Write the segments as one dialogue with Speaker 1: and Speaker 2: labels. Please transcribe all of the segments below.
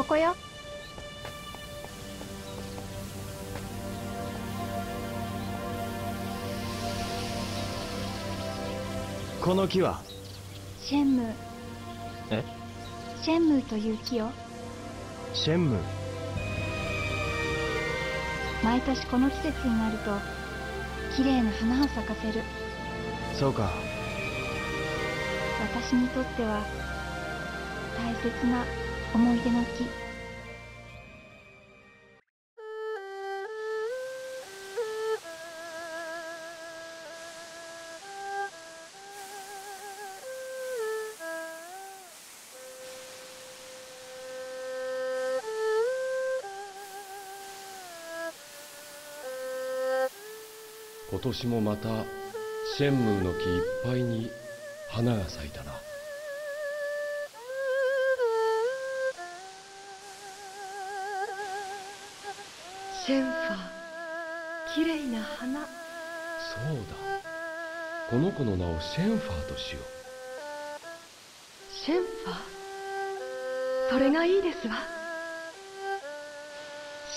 Speaker 1: ここよ。
Speaker 2: この木は？
Speaker 1: シェンム。ー
Speaker 2: え？
Speaker 1: シェンムーという木よ。
Speaker 2: シェンム。ー
Speaker 1: 毎年この季節になると綺麗な花を咲かせる。
Speaker 2: そうか。
Speaker 1: 私にとっては大切な思い出の木。
Speaker 3: 今年もまたシェンムーの木いっぱいに花が咲いたな。
Speaker 4: シェンファー綺麗な花。
Speaker 3: そうだ。この子の名をシェンファーとしよ
Speaker 4: シェンファー？それがいいですわ。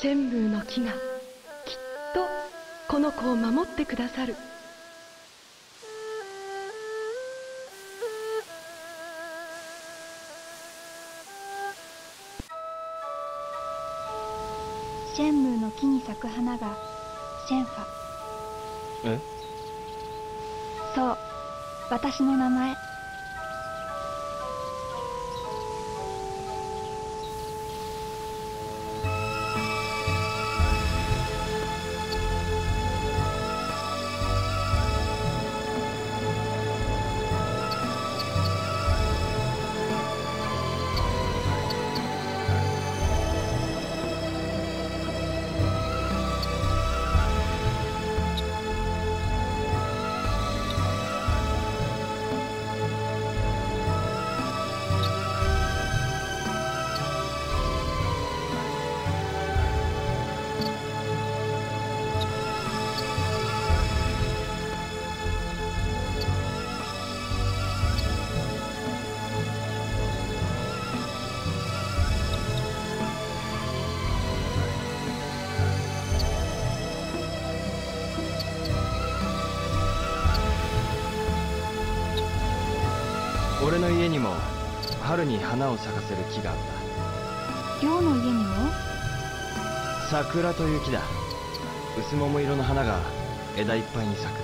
Speaker 4: シェンムーの木がきっとこの子を守ってくださる
Speaker 1: シェンムーの木に咲く花がシェンファ。
Speaker 2: え？
Speaker 1: そう。私の名前
Speaker 2: 俺の家にも春に花を咲かせる木があった。
Speaker 1: 寮の家にも？
Speaker 2: 桜という木だ。薄桃色の花が枝いっぱいに咲く。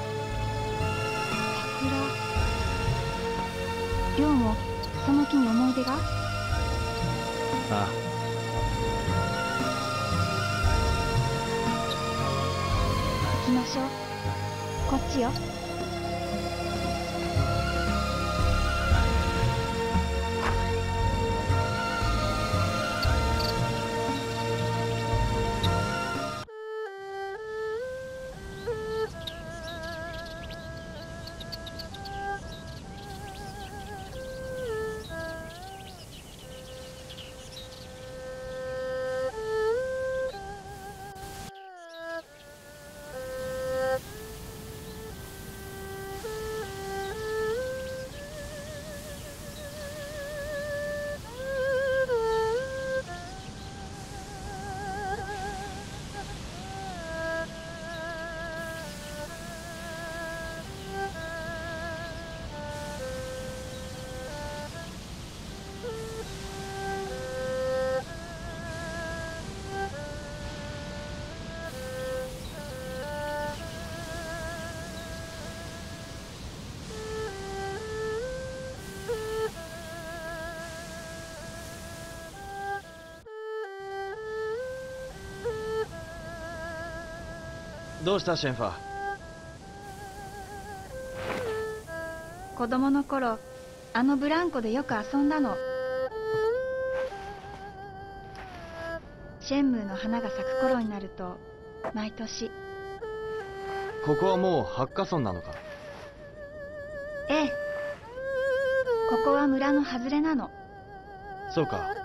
Speaker 1: 桜。寮もその木に思い出が？
Speaker 2: ああ。
Speaker 1: 行きましょう。こっちよ
Speaker 2: どうしたシェンファー？
Speaker 1: 子供の頃あのブランコでよく遊んだの。シェンムーの花が咲く頃になると毎年。
Speaker 2: ここはもうハッカソンなのか？
Speaker 1: ええ。ここは村の外れなの。
Speaker 2: そうか